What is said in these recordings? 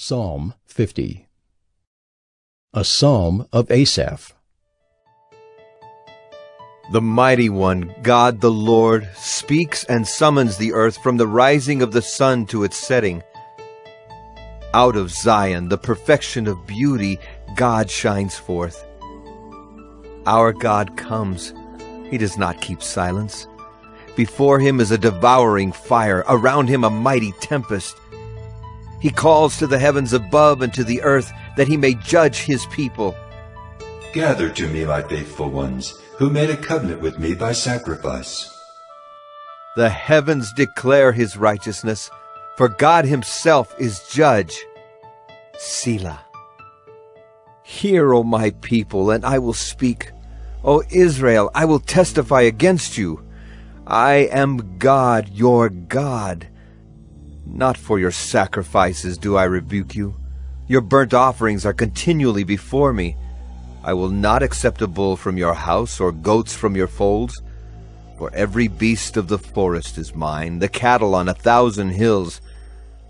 Psalm 50 A Psalm of Asaph The mighty one, God the Lord, speaks and summons the earth from the rising of the sun to its setting. Out of Zion, the perfection of beauty, God shines forth. Our God comes. He does not keep silence. Before him is a devouring fire, around him a mighty tempest. He calls to the heavens above and to the earth that he may judge his people. Gather to me, my faithful ones, who made a covenant with me by sacrifice. The heavens declare his righteousness, for God himself is judge. Selah. Hear, O my people, and I will speak. O Israel, I will testify against you. I am God, your God. Not for your sacrifices do I rebuke you. Your burnt offerings are continually before me. I will not accept a bull from your house or goats from your folds. For every beast of the forest is mine, the cattle on a thousand hills.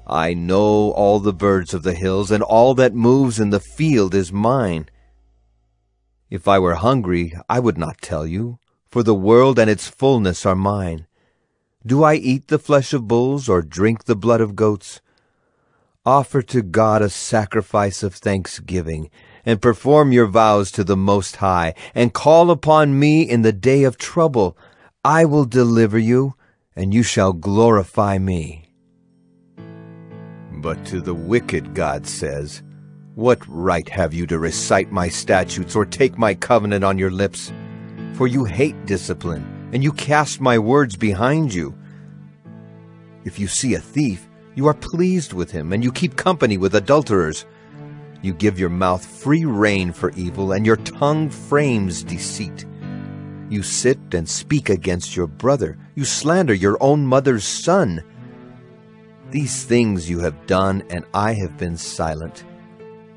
I know all the birds of the hills, and all that moves in the field is mine. If I were hungry, I would not tell you, for the world and its fullness are mine. Do I eat the flesh of bulls or drink the blood of goats? Offer to God a sacrifice of thanksgiving, and perform your vows to the Most High, and call upon me in the day of trouble. I will deliver you, and you shall glorify me. But to the wicked God says, What right have you to recite my statutes or take my covenant on your lips? For you hate discipline and you cast my words behind you. If you see a thief, you are pleased with him, and you keep company with adulterers. You give your mouth free rein for evil, and your tongue frames deceit. You sit and speak against your brother. You slander your own mother's son. These things you have done, and I have been silent.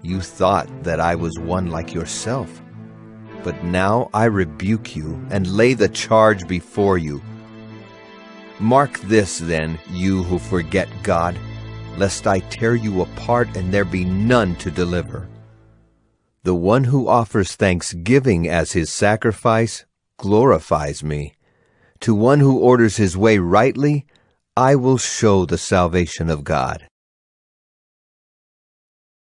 You thought that I was one like yourself. But now I rebuke you and lay the charge before you. Mark this, then, you who forget God, lest I tear you apart and there be none to deliver. The one who offers thanksgiving as his sacrifice glorifies me. To one who orders his way rightly, I will show the salvation of God.